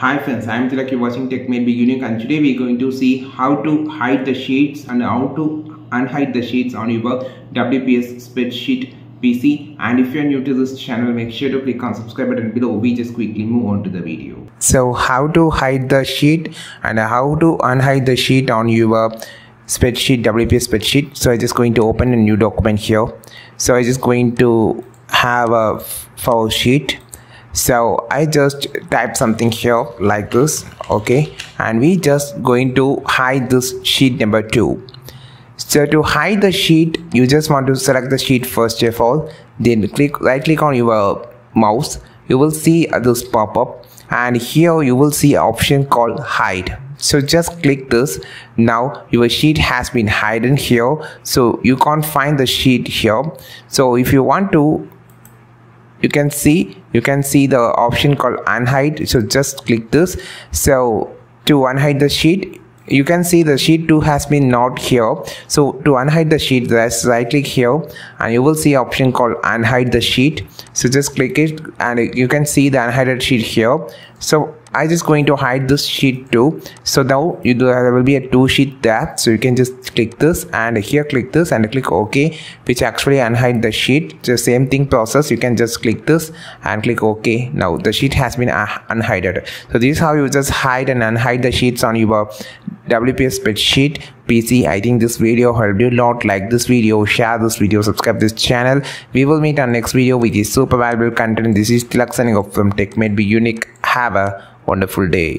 Hi friends, I am Tilak, you're watching Tech Made Me Unique and today we are going to see how to hide the sheets and how to unhide the sheets on your WPS spreadsheet PC and if you're new to this channel make sure to click on subscribe button below. We just quickly move on to the video. So how to hide the sheet and how to unhide the sheet on your spreadsheet WPS spreadsheet. So I'm just going to open a new document here. So I'm just going to have a file sheet so i just type something here like this okay? And we just going to hide this sheet number two. So to hide the sheet you just want to select the sheet first of all. Then click right click on your mouse. You will see uh, this pop up and here you will see option called hide. So just click this. Now your sheet has been hidden here. So you can't find the sheet here. So if you want to you can see you can see the option called unhide. So just click this. So to unhide the sheet you can see the sheet 2 has been not here. So to unhide the sheet just right click here and you will see option called unhide the sheet. So just click it and you can see the unhided sheet here. So I just going to hide this sheet too so now you do, there will be a two sheet there so you can just click this and here click this and click OK which actually unhide the sheet the same thing process you can just click this and click OK now the sheet has been uh, unhided so this is how you just hide and unhide the sheets on your WPS spreadsheet PC. I think this video helped you a lot. Like this video, share this video, subscribe this channel. We will meet our next video with this super valuable content. This is Tilak signing off from Tech Made Me Unique. Have a wonderful day.